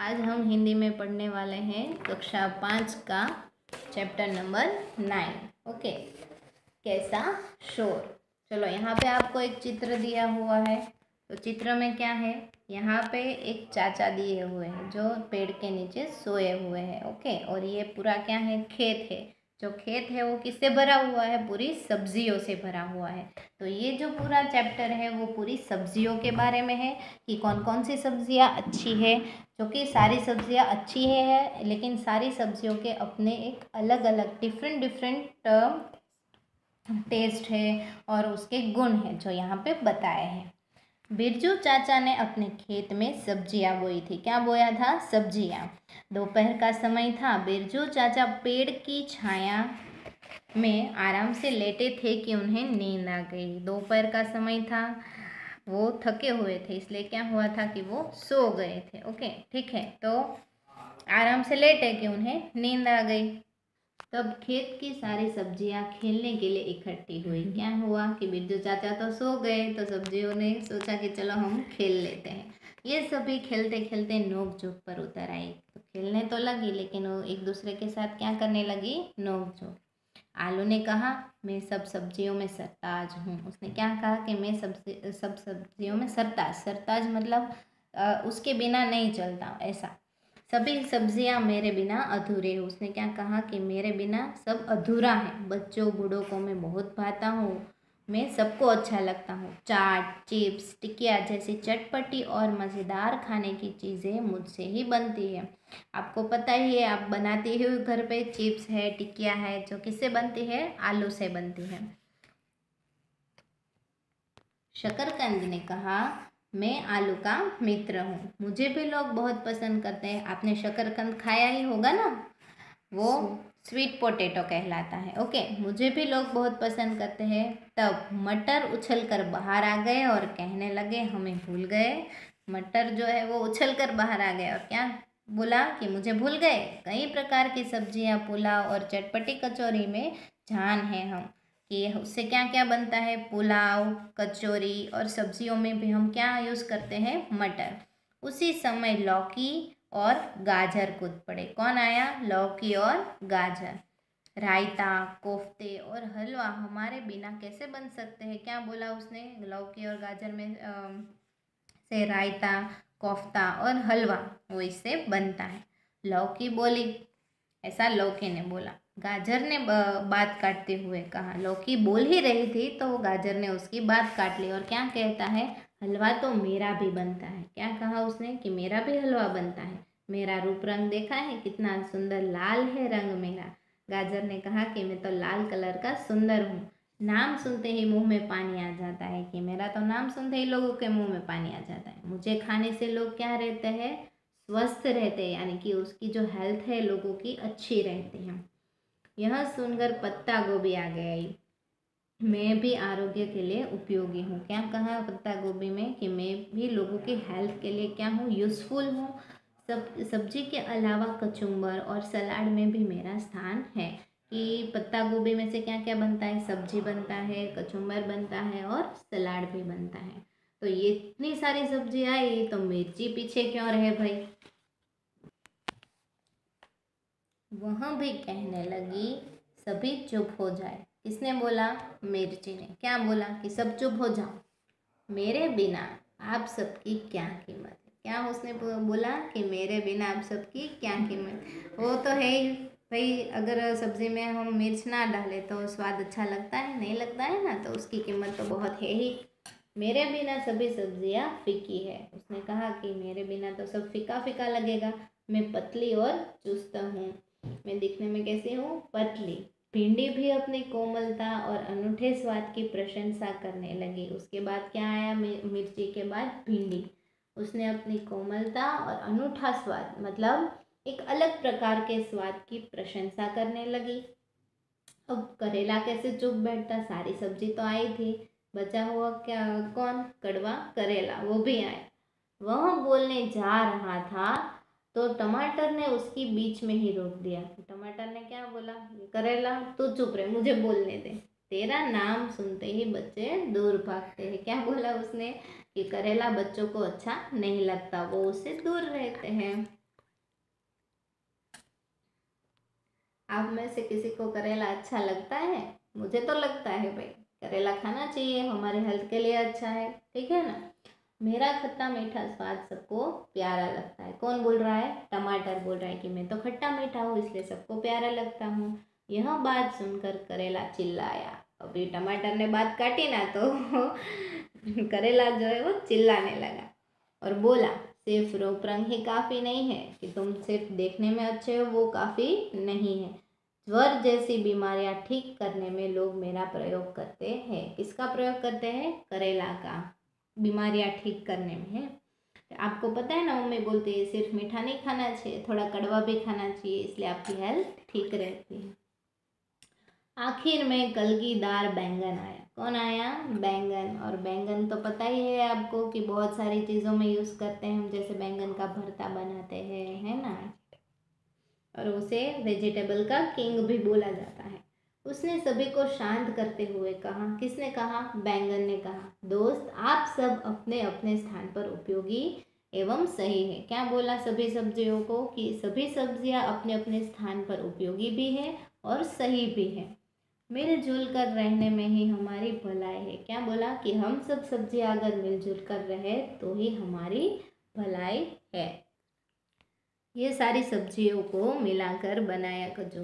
आज हम हिंदी में पढ़ने वाले हैं कक्षा पाँच का चैप्टर नंबर नाइन। ओके, कैसा शोर? चलो, यहाँ पे आपको एक चित्र दिया हुआ है। तो चित्र में क्या है? यहाँ पे एक चाचा दिए हुए हैं जो पेड़ के नीचे सोए हुए हैं। ओके, और ये पूरा क्या है? खेत है। जो खेत है वो किससे भरा हुआ है? पूरी सब्जियों से भरा हुआ है। तो ये जो पूरा चैप्टर है वो पूरी सब्जियों के बारे में है कि कौन कौन सी सब्ज़ियाँ अच्छी है जो कि सारी सब्ज़ियाँ अच्छी है लेकिन सारी सब्जियों के अपने एक अलग अलग डिफरेंट डिफरेंट टेस्ट है और उसके गुण हैं जो यहाँ पे बताए हैं। बिरजू चाचा ने अपने खेत में सब्ज़ियाँ बोई थी। क्या बोया था? सब्ज़ियाँ। दोपहर का समय था। बिरजू चाचा पेड़ की छाया में आराम से लेटे थे कि उन्हें नींद आ गई। दोपहर का समय था। वो थके हुए थे, इसलिए क्या हुआ था कि वो सो गए थे। ओके, ठीक है तो आराम से लेटे कि उन्हें नींद आ गई। तब खेत की सारी सब्ज़ियाँ खेलने के लिए इकट्ठी हुई। क्या हुआ कि बिरजू चाचा तो सो गए तो सब्जियों ने सोचा कि चलो हम खेल लेते हैं। ये सभी खेलते खेलते नोक झोंक पर उतर आई। तो खेलने तो लगी, लेकिन वो एक दूसरे के साथ क्या करने लगी? नोक झोंक आलू ने कहा मैं सब सब्जियों में सरताज हूँ। उसने क्या कहा कि मैं सब सब सब्जियों में सरताज। सरताज मतलब आ, उसके बिना नहीं चलता ऐसा। सभी सब्ज़ियाँ मेरे बिना अधूरे हैं। उसने क्या कहा कि मेरे बिना सब अधूरा है। बच्चों बूढ़ों को मैं बहुत भाता हूँ। मैं सबको अच्छा लगता हूँ। चाट, चिप्स टिकिया जैसी चटपटी और मज़ेदार खाने की चीज़ें मुझसे ही बनती है। आपको पता ही है, आप बनाती हो घर पे चिप्स है टिकिया है, जो किससे बनती है? आलू से बनती है। शकरकंद ने कहा, मैं आलू का मित्र हूँ। मुझे भी लोग बहुत पसंद करते हैं। आपने शकरकंद खाया ही होगा ना? वो स्वीट पोटैटो कहलाता है। ओके मुझे भी लोग बहुत पसंद करते हैं। तब मटर उछल कर बाहर आ गए और कहने लगे हमें भूल गए। मटर जो है वो उछल कर बाहर आ गए और क्या बोला कि मुझे भूल गए। कई प्रकार की सब्ज़ियाँ पुलाव और चटपटी कचौरी में जान है हम कि उससे क्या क्या बनता है। पुलाव कचौरी और सब्जियों में भी हम क्या यूज़ करते हैं? मटर। उसी समय लौकी और गाजर कूद पड़े। कौन आया? लौकी और गाजर। रायता कोफ्ते और हलवा हमारे बिना कैसे बन सकते हैं? क्या बोला उसने? लौकी और गाजर में आ, से रायता कोफ्ता और हलवा वो इससे बनता है। लौकी बोली। ऐसा लौकी ने बोला। गाजर ने बात काटते हुए कहा। लौकी बोल ही रही थी तो वो गाजर ने उसकी बात काट ली और क्या कहता है? हलवा तो मेरा भी बनता है। क्या कहा उसने कि मेरा भी हलवा बनता है? मेरा रूप रंग देखा है, कितना सुंदर लाल है रंग मेरा। गाजर ने कहा कि मैं तो लाल कलर का सुंदर हूँ। नाम सुनते ही मुँह में पानी आ जाता है कि मेरा तो नाम सुनते ही लोगों के मुँह में पानी आ जाता है। मुझे खाने से लोग क्या रहते हैं? स्वस्थ रहते हैं, यानी कि उसकी जो हेल्थ है, लोगों की अच्छी रहती है। यह सुनकर पत्ता गोभी आ गई। मैं भी आरोग्य के लिए उपयोगी हूँ। क्या कहा पत्ता गोभी में कि मैं भी लोगों की हेल्थ के लिए क्या हूँ? यूज़फुल हूँ। सब, सब्ज़ी के अलावा कचुम्बर और सलाद में भी मेरा स्थान है कि पत्ता गोभी में से क्या क्या बनता है? सब्ज़ी बनता है कचुम्बर बनता है और सलाद भी बनता है। तो ये इतनी सारी सब्ज़ी आई तो मिर्ची पीछे क्यों रहे भाई? वह भी कहने लगी, सभी चुप हो जाए। किसने बोला? मिर्ची ने। क्या बोला कि सब चुप हो जाओ? मेरे बिना आप सबकी क्या कीमत क्या उसने बोला कि मेरे बिना आप सबकी क्या कीमत वो तो है ही। भाई, अगर सब्ज़ी में हम मिर्च ना डालें तो स्वाद अच्छा लगता है, नहीं लगता है ना? तो उसकी कीमत तो बहुत है ही। मेरे बिना सभी सब्ज़ियाँ फीकी है। उसने कहा कि मेरे बिना तो सब फीका फीका लगेगा। मैं पतली और चुस्त हूँ। मैं दिखने में कैसी हूँ? पतली। भिंडी भी अपनी कोमलता और अनूठे स्वाद की प्रशंसा करने लगी। उसके बाद क्या आया? मिर्ची के बाद भिंडी। उसने अपनी कोमलता और अनूठा स्वाद मतलब एक अलग प्रकार के स्वाद की प्रशंसा करने लगी। अब करेला कैसे चुप बैठता? सारी सब्ज़ी तो आई थी। बचा हुआ क्या, कौन? कड़वा करेला, वो भी आया। वह बोलने जा रहा था तो टमाटर ने उसकी बीच में ही रोक दिया। टमाटर ने क्या बोला? करेला, तू चुप रहे, मुझे बोलने दे। तेरा नाम सुनते ही बच्चे दूर भागते हैं। क्या बोला उसने? कि करेला बच्चों को अच्छा नहीं लगता, वो उससे दूर रहते हैं। आप में से किसी को करेला अच्छा लगता है? मुझे तो लगता है भाई, करेला खाना चाहिए, हमारे हेल्थ के लिए अच्छा है, ठीक है ना? मेरा खट्टा मीठा स्वाद सबको प्यारा लगता है। कौन बोल रहा है? टमाटर बोल रहा है कि मैं तो खट्टा मीठा हूँ, इसलिए सबको प्यारा लगता हूँ। यह बात सुनकर करेला चिल्लाया। अभी टमाटर ने बात काटी ना तो करेला जो है वो चिल्लाने लगा और बोला सिर्फ़ रूप रंग ही काफ़ी नहीं है कि तुम सिर्फ़ देखने में अच्छे हो, वो काफ़ी नहीं है। ज्वर जैसी बीमारियाँ ठीक करने में लोग मेरा प्रयोग करते हैं। किसका प्रयोग करते हैं? करेला का। बीमारियाँ ठीक करने में है। आपको पता है ना, मम्मी बोलती है, सिर्फ़ मीठा नहीं खाना चाहिए, थोड़ा कड़वा भी खाना चाहिए, इसलिए आपकी हेल्थ ठीक रहती है। आखिर में कलगीदार बैंगन आया। कौन आया? बैंगन। और बैंगन तो पता ही है आपको कि बहुत सारी चीज़ों में यूज़ करते हैं हम, जैसे बैंगन का भरता बनाते हैं, है ना? और उसे वेजिटेबल का किंग भी बोला जाता है। उसने सभी को शांत करते हुए कहा, किसने कहा? बैंगन ने कहा, दोस्त, आप सब अपने अपने स्थान पर उपयोगी एवं सही है। क्या बोला सभी सब्जियों को कि सभी सब्ज़ियाँ अपने अपने स्थान पर उपयोगी भी है और सही भी है। मिलजुल कर रहने में ही हमारी भलाई है। क्या बोला कि हम सब सब्ज़ियाँ अगर मिलजुल कर रहे तो ही हमारी भलाई है। ये सारी सब्जियों को मिलाकर बनाया जो